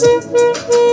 Música